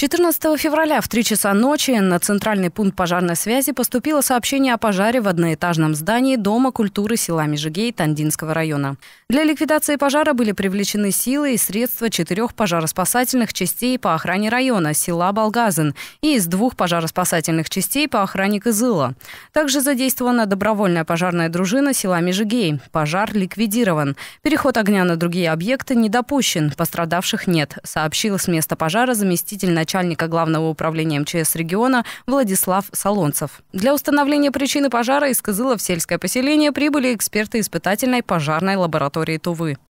14 февраля в 3 часа ночи на центральный пункт пожарной связи поступило сообщение о пожаре в одноэтажном здании Дома культуры села Межигей Тандинского района. Для ликвидации пожара были привлечены силы и средства четырех пожароспасательных частей по охране района села Болгазин и из двух пожароспасательных частей по охране Кызыла. Также задействована добровольная пожарная дружина села Межигей. Пожар ликвидирован. Переход огня на другие объекты не допущен. Пострадавших нет, сообщил с места пожара заместитель начальника начальника Главного управления МЧС региона Владислав Солонцев. Для установления причины пожара из Кызыла в сельское поселение прибыли эксперты испытательной пожарной лаборатории Тувы.